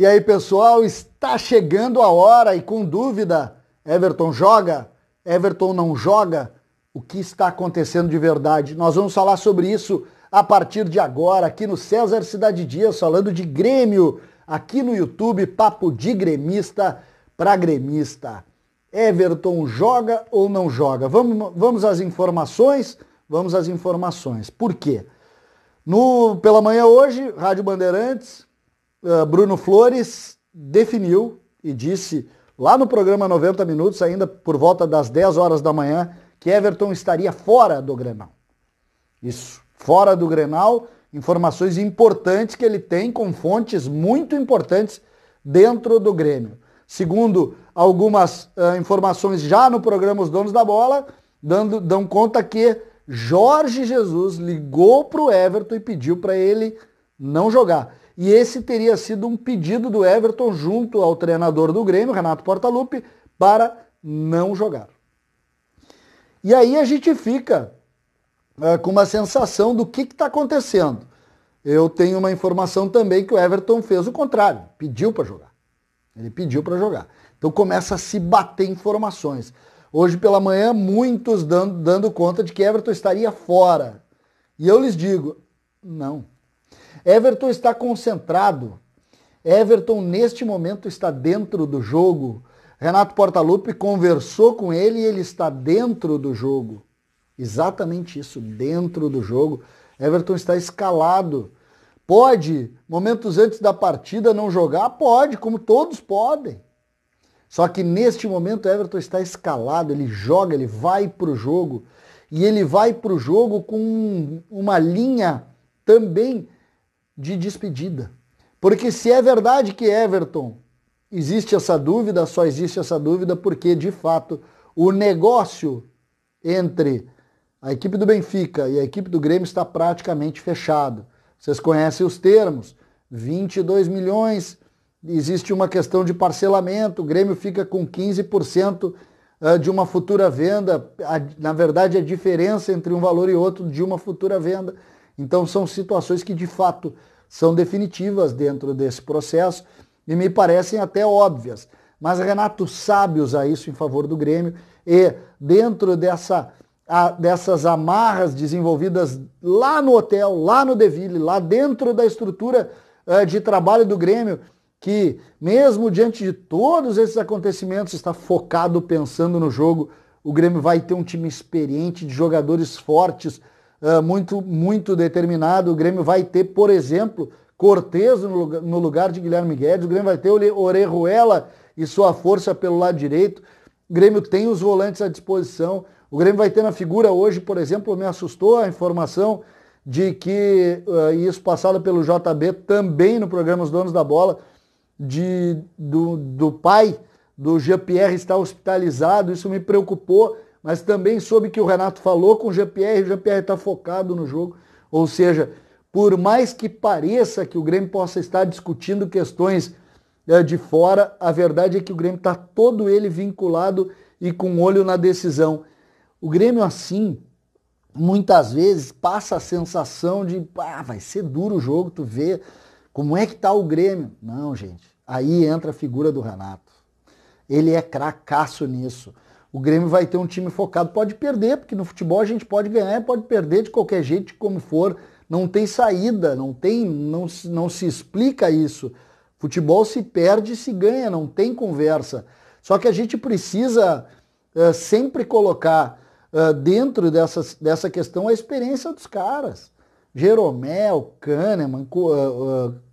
E aí, pessoal, está chegando a hora e com dúvida, Everton joga? Everton não joga? O que está acontecendo de verdade? Nós vamos falar sobre isso a partir de agora, aqui no César Cidade Dias, falando de Grêmio, aqui no YouTube, Papo de Gremista para Gremista. Everton joga ou não joga? Vamos, vamos às informações? Vamos às informações. Por quê? No, pela manhã hoje, Rádio Bandeirantes, Bruno Flores definiu e disse lá no programa 90 Minutos, ainda por volta das 10 horas da manhã, que Everton estaria fora do Grenal. Isso, fora do Grenal, informações importantes que ele tem com fontes muito importantes dentro do Grêmio. Segundo algumas uh, informações já no programa Os Donos da Bola, dando, dão conta que Jorge Jesus ligou para o Everton e pediu para ele não jogar. E esse teria sido um pedido do Everton junto ao treinador do Grêmio, Renato Portaluppi, para não jogar. E aí a gente fica é, com uma sensação do que está acontecendo. Eu tenho uma informação também que o Everton fez o contrário, pediu para jogar. Ele pediu para jogar. Então começa a se bater informações. Hoje pela manhã, muitos dando, dando conta de que Everton estaria fora. E eu lhes digo, não. Everton está concentrado. Everton, neste momento, está dentro do jogo. Renato Portaluppi conversou com ele e ele está dentro do jogo. Exatamente isso, dentro do jogo. Everton está escalado. Pode, momentos antes da partida, não jogar? Pode, como todos podem. Só que neste momento Everton está escalado, ele joga, ele vai para o jogo. E ele vai para o jogo com uma linha também de despedida. Porque se é verdade que Everton existe essa dúvida, só existe essa dúvida porque, de fato, o negócio entre a equipe do Benfica e a equipe do Grêmio está praticamente fechado. Vocês conhecem os termos: 22 milhões existe uma questão de parcelamento, o Grêmio fica com 15% ah, de uma futura venda, na verdade a diferença entre um valor e outro de uma futura venda. Então são situações que de fato são definitivas dentro desse processo e me parecem até óbvias. Mas Renato sabe usar isso em favor do Grêmio e dentro dessa, dessas amarras desenvolvidas lá no hotel, lá no Deville, lá dentro da estrutura ah, de trabalho do Grêmio, que, mesmo diante de todos esses acontecimentos, está focado pensando no jogo. O Grêmio vai ter um time experiente, de jogadores fortes, uh, muito, muito determinado. O Grêmio vai ter, por exemplo, Cortez no lugar, no lugar de Guilherme Guedes. O Grêmio vai ter Orejuela e sua força pelo lado direito. O Grêmio tem os volantes à disposição. O Grêmio vai ter na figura hoje, por exemplo, me assustou a informação de que, uh, isso passado pelo JB também no programa Os Donos da Bola, de, do, do pai do Jean-Pierre estar hospitalizado, isso me preocupou, mas também soube que o Renato falou com o Jean-Pierre, o Jean-Pierre está focado no jogo, ou seja, por mais que pareça que o Grêmio possa estar discutindo questões é, de fora, a verdade é que o Grêmio está todo ele vinculado e com olho na decisão. O Grêmio assim, muitas vezes passa a sensação de, ah, vai ser duro o jogo, tu vê como é que está o Grêmio. Não, gente. Aí entra a figura do Renato. Ele é cracaço nisso. O Grêmio vai ter um time focado. Pode perder, porque no futebol a gente pode ganhar, pode perder de qualquer jeito, como for. Não tem saída, não tem, não, não se explica isso. Futebol se perde e se ganha, não tem conversa. Só que a gente precisa uh, sempre colocar uh, dentro dessas, dessa questão a experiência dos caras. Jeromel, Kahneman,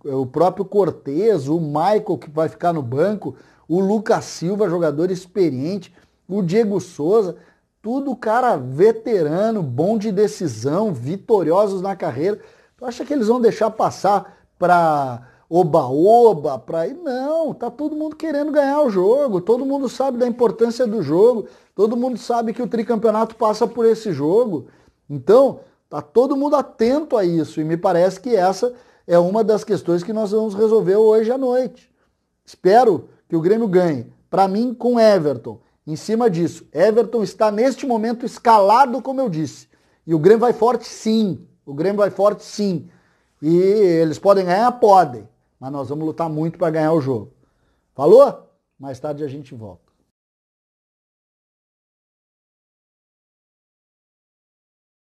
o próprio Cortez, o Michael que vai ficar no banco, o Lucas Silva, jogador experiente, o Diego Souza, tudo cara veterano, bom de decisão, vitoriosos na carreira. Tu acha que eles vão deixar passar para oba-oba, para ir? Não, tá todo mundo querendo ganhar o jogo, todo mundo sabe da importância do jogo, todo mundo sabe que o tricampeonato passa por esse jogo. Então, Tá todo mundo atento a isso e me parece que essa é uma das questões que nós vamos resolver hoje à noite. Espero que o Grêmio ganhe. Para mim, com Everton. Em cima disso, Everton está neste momento escalado, como eu disse. E o Grêmio vai forte sim. O Grêmio vai forte sim. E eles podem ganhar? Podem. mas nós vamos lutar muito para ganhar o jogo. Falou? Mais tarde a gente volta.